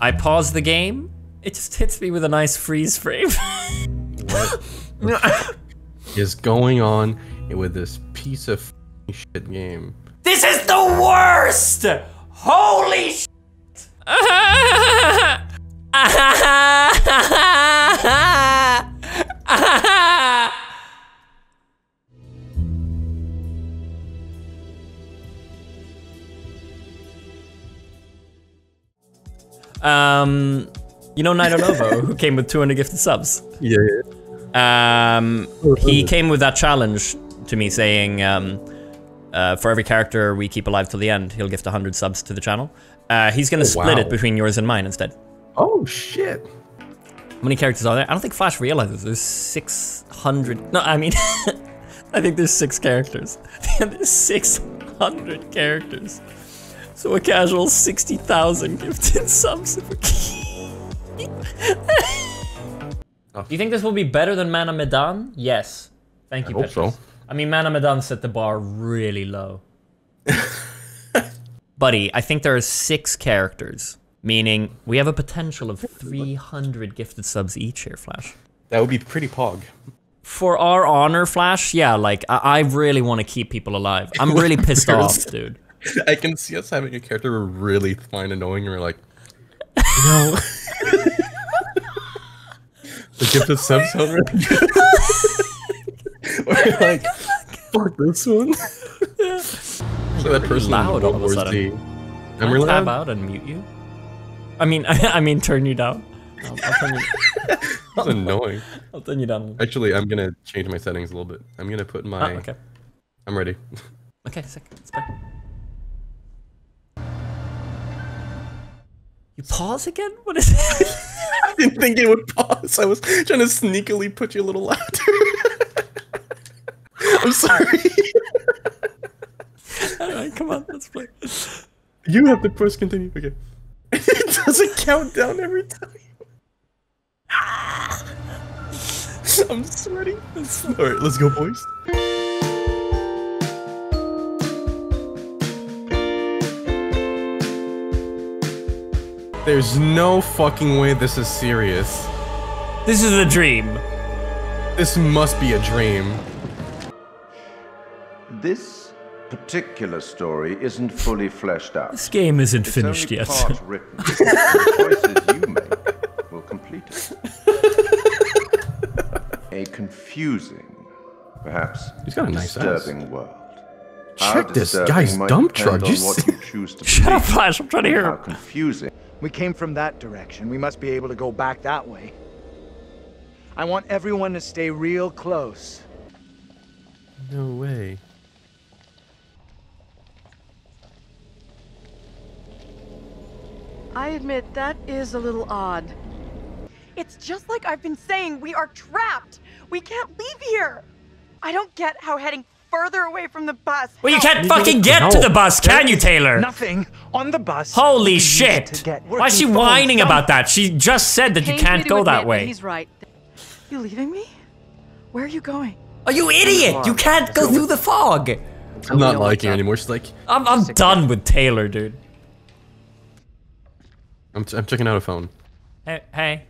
I pause the game. It just hits me with a nice freeze frame. what is going on with this piece of shit game? This is the worst! Holy shit! um, you know Nido Novo, who came with 200 gifted subs? Yeah. Um, he came with that challenge to me saying, um, uh, for every character we keep alive till the end, he'll gift 100 subs to the channel. Uh, he's gonna Oh, split wow. it between yours and mine instead. Oh shit. How many characters are there? I don't think Flash realizes there's 600. No, I mean, I think there's six characters. there's 600 characters. So a casual 60,000 gifted subs. Do you think this will be better than Man of Medan? Yes. Thank you, hope so. I mean, Man of Medan set the bar really low. Buddy, I think there are six characters, meaning we have a potential of 300 gifted subs each here, Flash. That would be pretty pog. For our honor, Flash, yeah, like, I, I really want to keep people alive. I'm really pissed off, dude. I can see us having a character we really find annoying and we're like, you know, the gifted subs sound really good. we're like, fuck this one. so that person loud all of a Wars sudden. D. Can I'm I really tab loud. out and mute you? I mean, I, mean, turn you down. I'll, I'll turn you, That's annoying. I'll turn you down. Actually, I'm gonna change my settings a little bit. I'm gonna put Oh, my. okay. I'm ready. Okay, sick. It's fine. You pause again? What is it? I didn't think it would pause. I was trying to sneakily put you a little louder. I'm sorry. Alright, come on, let's play. You have to press continue. Okay. it doesn't count down every time. Ah! I'm sweating. Alright, let's go, boys. There's no fucking way this is serious. This is a dream. This must be a dream. This particular story isn't fully fleshed out. This game isn't It's finished only yet. part written. the choices you make will complete it. A confusing, perhaps He's got a nice ass. disturbing world. Check this guy's dump truck. on You see- you choose Shut up. Flash, I'm trying to hear How confusing. We came from that direction. We must be able to go back that way. I want everyone to stay real close. No way. I admit that is a little odd. It's just like I've been saying, we are trapped. We can't leave here. I don't get how heading further away from the bus. Well, you can't fucking get to the bus, can you, Taylor? Nothing on the bus. Holy shit! Why is she whining done. about that? She just said that you can't go that way. He's right. You leaving me? Where are you going? Are you idiot? You can't go through the fog. I'm not liking her anymore. She's like, I'm, I'm done with Taylor, dude. I'm, I'm checking out a phone. Hey, hey.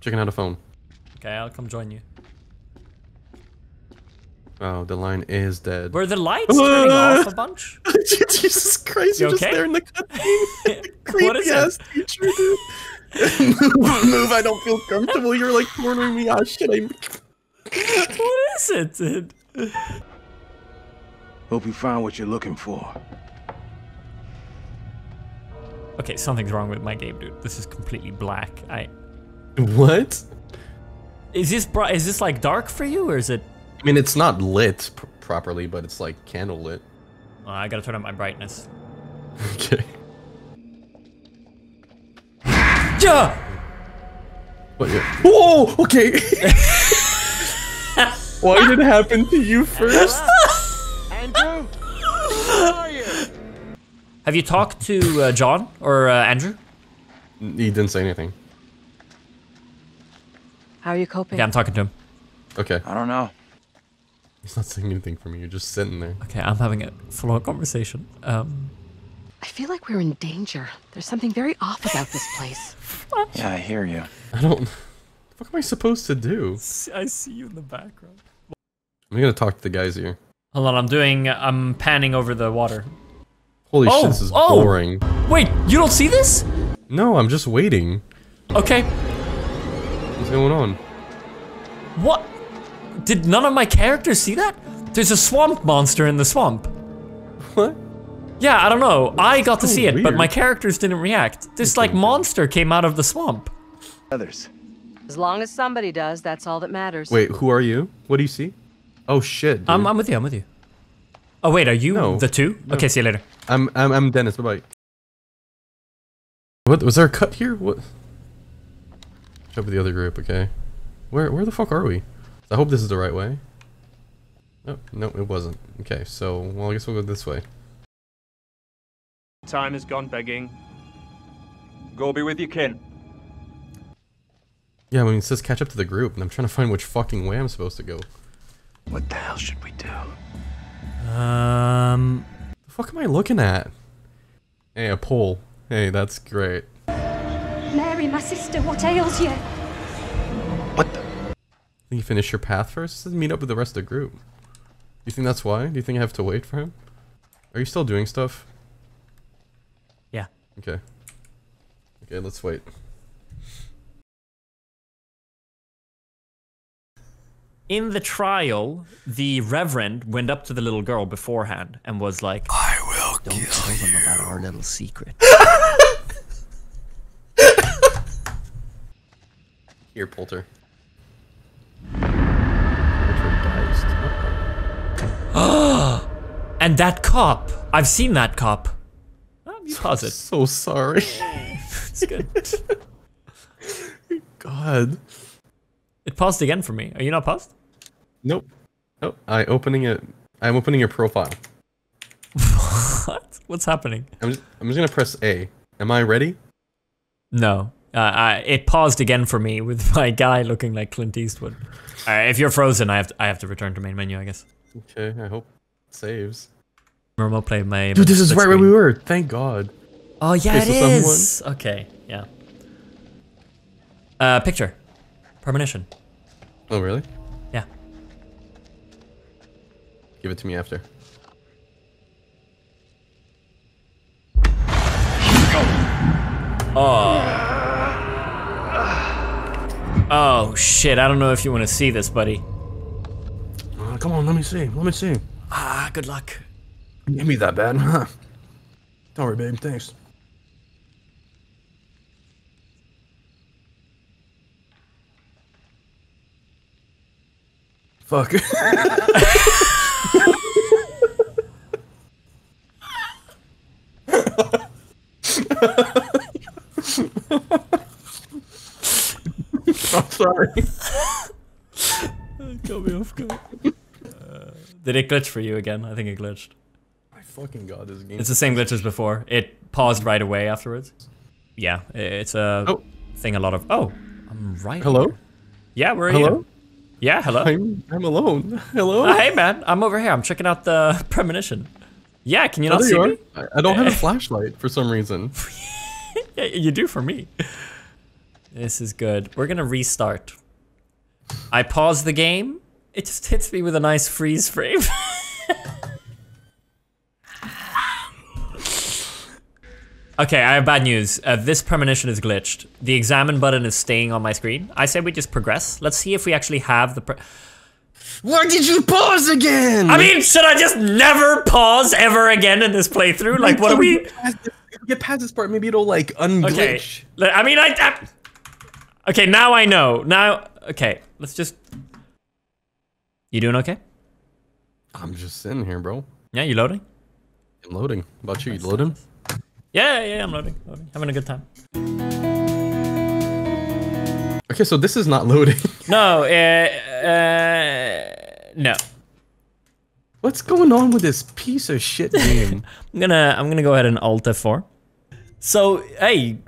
Checking out a phone. Okay, I'll come join you. Oh, the line is dead. Were the lights turning off a bunch? Jesus Christ, You you're just there in the cutscene. Creepy What is ass it? teacher, dude. move, move, I don't feel comfortable. You're like cornering me. Ah, shit, I... what is it, dude? Hope you found what you're looking for. Okay, something's wrong with my game, dude. This is completely black. I What? is this bri- is this like dark for you or is it? I mean, it's not lit pr- properly, but it's like candle lit. Oh, I gotta turn up my brightness. Okay. Yeah. What, yeah. Whoa, okay. Why did it happen to you first? Andrew, where are you? Have you talked to uh, John or uh, Andrew? He didn't say anything. How are you coping? Yeah, I'm talking to him. Okay. I don't know. He's not saying anything for me. You're just sitting there. Okay, I'm having a full-on conversation. Um, I feel like we're in danger. There's something very off about this place. Yeah, I hear you. I don't. What fuck am I supposed to do? I see you in the background. I'm gonna talk to the guys here. Hold on, I'm doing. I'm panning over the water. Holy Oh, shit, this is oh. boring. Wait, you don't see this? No, I'm just waiting. Okay. What's going on? What? Did none of my characters see that? There's a swamp monster in the swamp. What? Yeah, I don't know. I got to So see it, but my characters didn't react. This like monster came out of the swamp. Others. As long as somebody does, that's all that matters. Wait, who are you? What do you see? Oh shit. Dude. I'm, I'm with you. I'm with you. Oh wait, are you No. the two? Okay, see you later. I'm I'm I'm Dennis. Bye bye. What was there a cut here? What? Show up with the other group. Okay. Where where the fuck are we? I hope this is the right way. No, no, it wasn't. Okay, so well, I guess we'll go this way. Time has gone begging. Go be with your kin. Yeah, I mean, it says catch up to the group, and I'm trying to find which fucking way I'm supposed to go. What the hell should we do? Um, The fuck am I looking at? Hey, a pole. Hey, that's great. Mary, my sister, what ails you? What you finish your path first? It meet up with the rest of the group. You think that's why? Do you think I have to wait for him? Are you still doing stuff? yeah. Okay. Okay, let's wait. In the trial, the reverend went up to the little girl beforehand and was like, "I will don't tell them about our little secret." Here, Polter. And that cop, I've seen that cop. Oh, you pause it. So sorry. It's good. God. It paused again for me. Are you not paused? Nope. Nope. I opening it. I'm opening your profile. What? What's happening? I'm just, I'm just gonna press A. Am I ready? No. Uh, I, it paused again for me with my guy looking like Clint Eastwood. If you're frozen, I have to, I have to return to main menu, I guess. Okay. I hope it saves. Remote play my. Dude, this is right where we were. Thank God. Oh yeah, Okay, it so. Okay, yeah. Uh, picture. Premonition. Oh really? Yeah. Give it to me after. Oh shit! I don't know if you want to see this, buddy. Uh, come on, let me see. Let me see. Ah, good luck. Give me that bad. Huh. Don't worry, babe. Thanks. Fuck. I'm sorry. Got me off guard. Uh, did it glitch for you again? I think it glitched. I fucking got this game. It's the same glitch as before. It paused right away afterwards. Yeah, it's a Oh. thing. A lot of. Oh, I'm right. Hello? here. Yeah, where are Hello? you? Yeah, hello. I'm I'm alone. Hello? Uh, hey man, I'm over here. I'm checking out the premonition. Yeah, can you Oh, not see you me? I, I don't have a flashlight for some reason. Yeah, you do for me. This is good. We're gonna restart. I pause the game. It just hits me with a nice freeze frame. Okay, I have bad news. Uh, this premonition is glitched. The examine button is staying on my screen. I say we just progress. Let's see if we actually have the. Pre- Why did you pause again? I mean, should I just never pause ever again in this playthrough? Like, what are we? Get past this part, maybe it'll like unglitch. Okay. L- I mean, I, I. Okay, now I know. Now, okay, let's just. You doing okay? I'm just sitting here, bro. Yeah, you loading? I'm loading. How about you? You loading? Yeah, yeah, I'm loading. Loading. Having a good time. Okay, so this is not loading. No, uh, uh, no. What's going on with this piece of shit game? I'm gonna, I'm gonna go ahead and Alt F4. So, hey,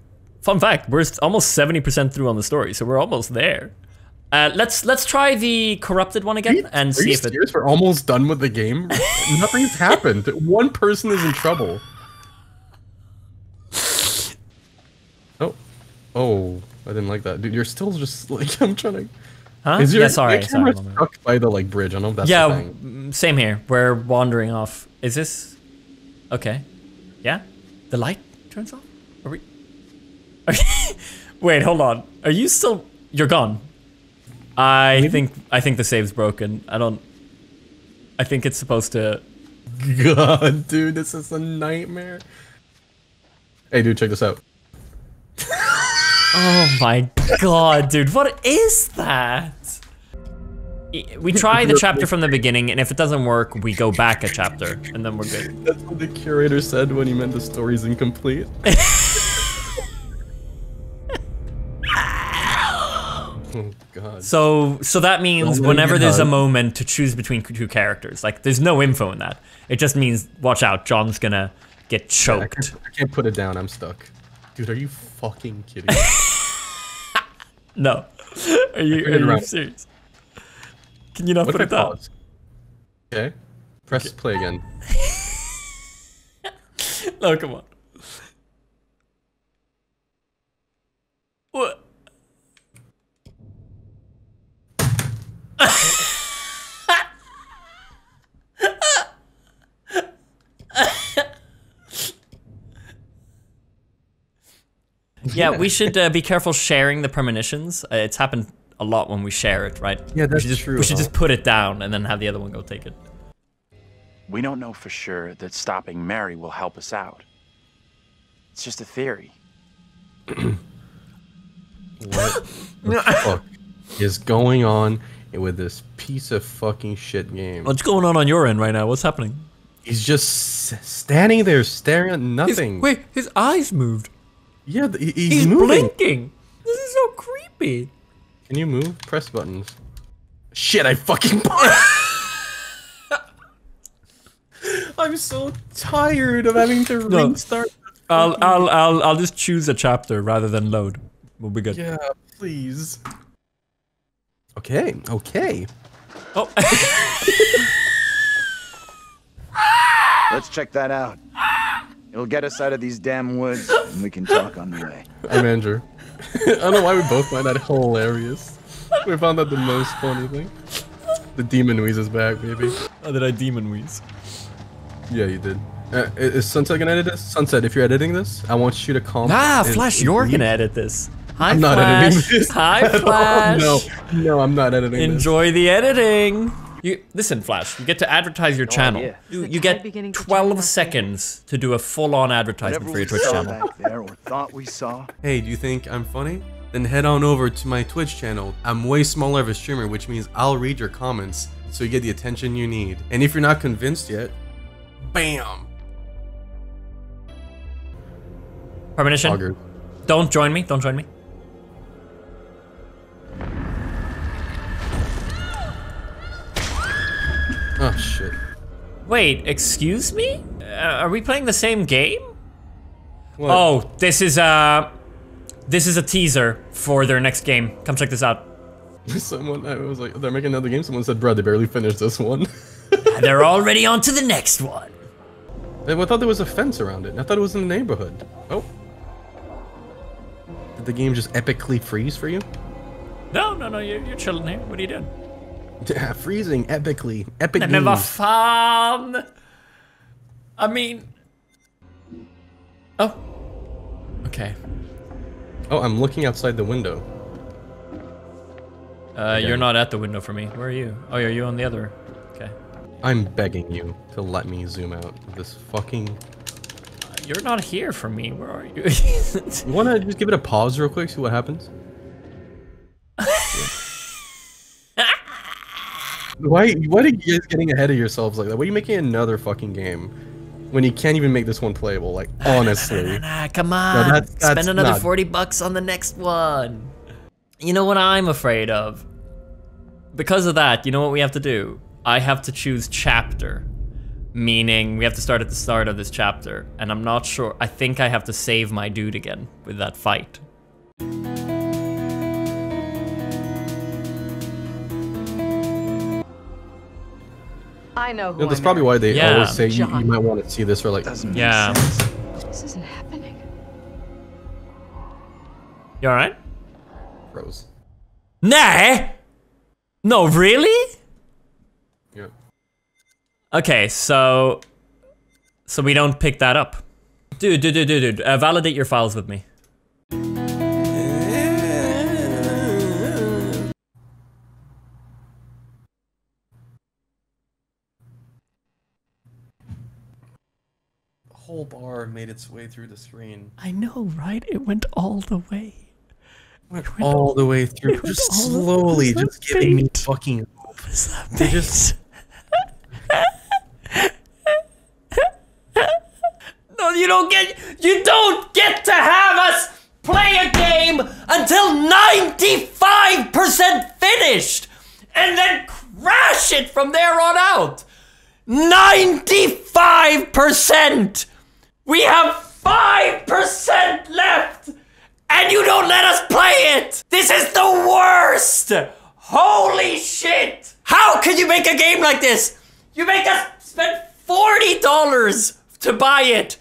fun fact: we're almost 70% through on the story, so we're almost there. Uh, let's let's try the corrupted one again and Are see you if it. serious? We're almost done with the game. Nothing's happened. One person is in trouble. Oh, Oh, I didn't like that, dude. You're still just like I'm trying to. Huh? Is your, yeah, sorry, your sorry. camera stuck by the like bridge? I don't know if that's yeah, same here. We're wandering off. Is this okay? Yeah, the light turns off. Are we? Wait, hold on. Are you still? You're gone. I think I think the save's broken. I don't. I think it's supposed to. God, dude, this is a nightmare. Hey, dude, check this out. Oh my god, dude! What is that? We try the chapter from the beginning, and if it doesn't work, we go back a chapter, and then we're good. That's what the curator said when he meant the story's incomplete. oh God. So, so that means Don't whenever get there's a moment to choose between two characters, like there's no info in that. It just means watch out, John's gonna get I choked. can't, I can't put it down. I'm stuck. Dude, are you fucking kidding? me? No, are you, are you around. serious? Can you not what put it down? Okay. Press play again. No, come on. What? Yeah, we should uh, be careful sharing the premonitions. Uh, it's happened a lot when we share it, right? Yeah, we that's should just, true, We should huh? just put it down and then have the other one go take it. We don't know for sure that stopping Mary will help us out. It's just a theory. What the fuck is going on with this piece of fucking shit game? What's going on on your end right now? What's happening? He's just standing there staring at nothing. wait, his eyes moved. Yeah, th- he's, He's moving. blinking. This is so creepy. Can you move? Press buttons. Shit, I fucking. I'm so tired of having to No. restart. I'll I'll I'll I'll just choose a chapter rather than load. We'll be good. Yeah, please. Okay, okay. Oh, Let's check that out. It'll get us out of these damn woods, and we can talk on the way. I'm Andrew. I don't know why we both find that hilarious. We found that the most funny thing. The demon wheeze is back, baby. how did I demon wheeze? Yeah, you did. Uh, is Sunset gonna edit this? Sunset, if you're editing this, I want you to comment. Ah, Flash, and you're leave- gonna edit this. Hi, I'm not editing this. Hi, at all. Flash. No, no, I'm not editing this. Enjoy the editing. You listen, Flash. You get to advertise your channel. idea. You, you get beginning to 12 turn seconds to do a full-on advertisement Whatever for your Twitch channel. there, or thought we saw, Hey, do you think I'm funny? Then head on over to my Twitch channel. I'm way smaller of a streamer, which means I'll read your comments so you get the attention you need. And if you're not convinced yet, bam! Premonition. Don't join me. Don't join me. Oh shit. Wait, excuse me? Uh, are we playing the same game? What? Oh, this is a this is a teaser for their next game. Come check this out. Someone, I was like, they're making another game. Someone said, bro, they barely finished this one. They're already on to the next one. I thought there was a fence around it. I thought it was in the neighborhood. Oh. Did the game just epically freeze for you? No, no, no, you're, you're chilling here. What are you doing? Yeah, freezing epically. Epic Never games. fun. I mean, oh, okay. Oh, I'm looking outside the window. Uh, you're not at the window for me. Where are you? Oh, are you on the other? Okay. I'm begging you to let me zoom out this fucking. You're not here for me. Where are you? You wanna just give it a pause real quick, see what happens? Why? Why are you guys getting ahead of yourselves like that? Why are you making another fucking game when you can't even make this one playable? Like honestly, nah, come on. that's- that's Spend another not- 40 bucks on the next one. You know what I'm afraid of? Because of that, you know what we have to do? I have to choose chapter. Meaning we have to start at the start of this chapter. And I'm not sure. I think I have to save my dude again with that fight. I know who You know, that's I probably married. why they Yeah. always say you, you might want to see this or like. doesn't make Yeah. sense. This isn't happening. You alright? Froze. Nah! No, really? Yep. Okay, so... So we don't pick that up. Dude, dude, dude, dude, dude. Uh, validate your files with me. Whole bar made its way through the screen. I know, right? It went all the way. Went all the way through. it Just slowly, the just giving me fucking hope. They They just No, you don't get you don't get to have us play a game until 95% finished and then crash it from there on out. 95%. We have 5% left and you don't let us play it. This is the worst. Holy shit. How can you make a game like this? You make us spend $40 to buy it.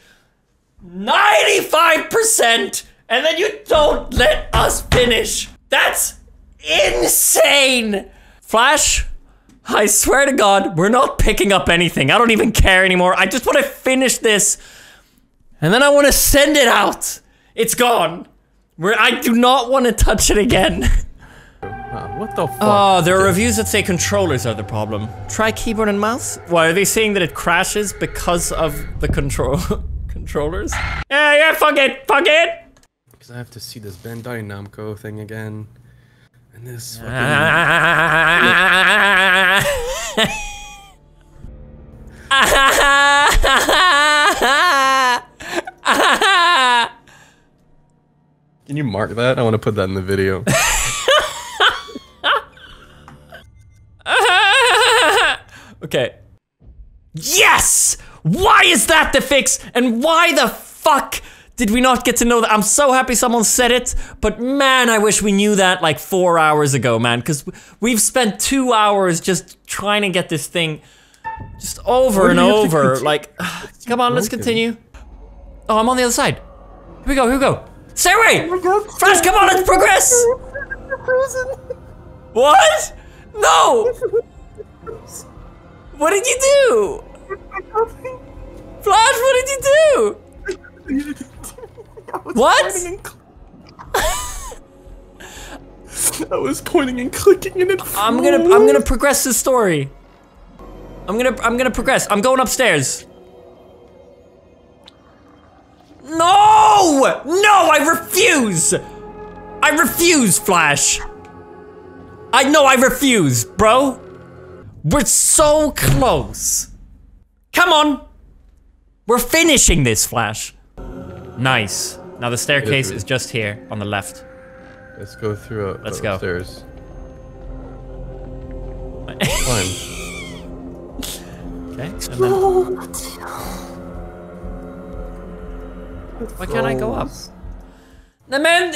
95% and then you don't let us finish. That's insane. Flash, I swear to God, we're not picking up anything. I don't even care anymore. I just want to finish this and then I want to send it out. It's gone. Where I do not want to touch it again. Ah, what the fuck? Oh, there are reviews that say controllers are the problem. Try keyboard and mouse. Why are they saying that it crashes because of the control controllers? Yeah, yeah, fuck it, fuck it. Because I have to see this Bandai Namco thing again. And this fucking... Can you mark that? I want to put that in the video. okay. Yes! Why is that the fix? And why the fuck did we not get to know that? I'm so happy someone said it, but man, I wish we knew that like four hours ago, man, because we've spent two hours just trying to get this thing just over and do we have to over. Like, come on, let's continue. Oh, I'm on the other side. Here we go, here we go. Stay away! Oh Flash, come on, let's progress! What? No! What did you do? Flash, what did you do? What? I was pointing and clicking and it I'm gonna I'm gonna progress the story. I'm gonna I'm gonna progress. I'm going upstairs. No! No, refuse! I refuse, Flash! I know I refuse, bro! We're so close! Come on! We're finishing this, Flash. Nice. Now the staircase is just here on the left. Let's go through uh, Let's go. upstairs. Climb. Okay. And then... Why can't I go up? No, man,